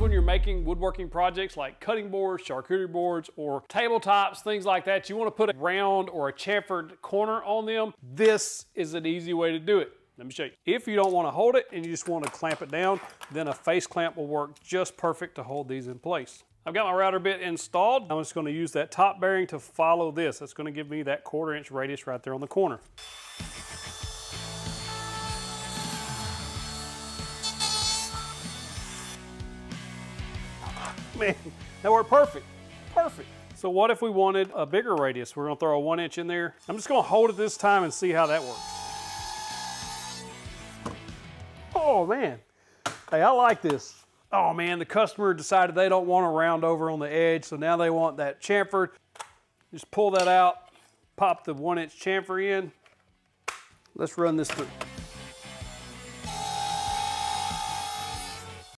times when you're making woodworking projects like cutting boards, charcuterie boards, or tabletops, things like that, you wanna put a round or a chamfered corner on them. This is an easy way to do it. Let me show you. If you don't wanna hold it and you just wanna clamp it down, then a face clamp will work just perfect to hold these in place. I've got my router bit installed. I'm just gonna use that top bearing to follow this. That's gonna give me that quarter inch radius right there on the corner. Man, that worked perfect, perfect. So what if we wanted a bigger radius? We're gonna throw a one inch in there. I'm just gonna hold it this time and see how that works. Oh man, hey, I like this oh man, the customer decided they don't want to round over on the edge, so now they want that chamfer. Just pull that out, pop the one inch chamfer in. Let's run this through.